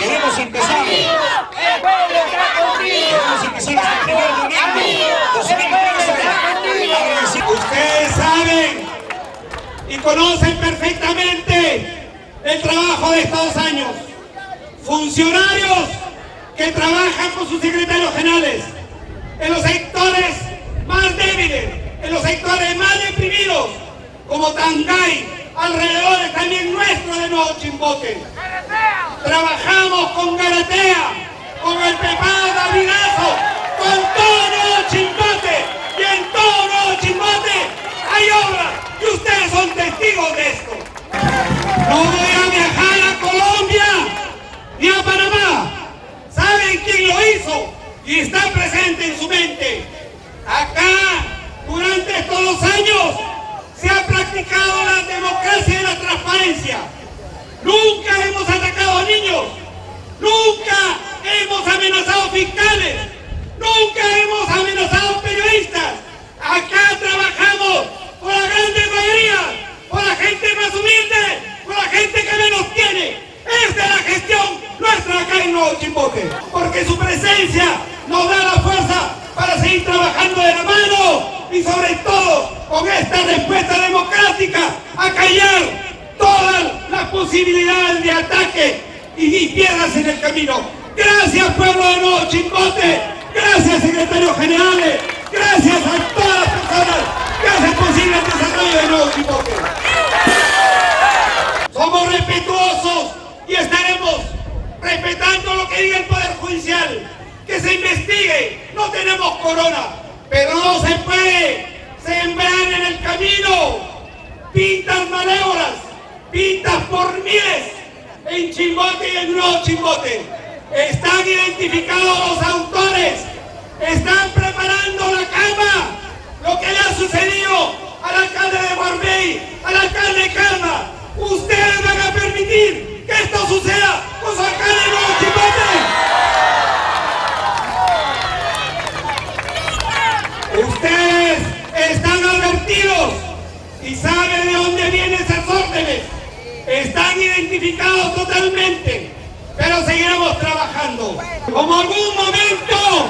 Queremos empezar. ¡El pueblo está contigo! Queremos empezar este primer domingo 2013. Ustedes saben y conocen perfectamente el trabajo de estos dos años. Funcionarios que trabajan con sus secretarios generales en los sectores más débiles, en los sectores más deprimidos, como Tangay, alrededor también nuestro de Nuevo Chimbote. Trabajamos con Garatea, con el Pepado Davidazo, con todo Chimbote y en todo Chimbote hay obras y ustedes son testigos de esto. No voy a viajar a Colombia ni a Panamá. ¿Saben quién lo hizo? Y está presente en su mente. Acá, durante estos dos años, se ha practicado la democracia y la transparencia. Nunca hemos atacado a niños. Nunca hemos amenazado fiscales. Nunca hemos amenazado periodistas. Acá trabajamos por la grande mayoría, por la gente más humilde, por la gente que menos tiene. Esta es la gestión nuestra acá en Nuevo Chimbote. Porque su presencia nos da la fuerza para seguir trabajando de la mano y sobre todo con esta respuesta democrática a callar todas las posibilidades de ataque y piedras en el camino. Gracias pueblo de Nuevo Chimbote, gracias secretarios generales, gracias a todas las personas que hacen posible el desarrollo de Nuevo Chimbote. Somos respetuosos y estaremos respetando lo que diga el Poder Judicial. Que se investigue. No tenemos corona, pero no se puede sembrar en el camino pintas malévolas, pintas por miles en Chimbote y en Nuevo Chimbote. Están identificados los autores, están preparando la cama, lo que le ha sucedido al alcalde de Barbey, al alcalde de Calma. Ustedes van a permitir que esto suceda Ustedes están advertidos y saben de dónde vienen esas órdenes. Están identificados totalmente, pero seguiremos trabajando. Como algún momento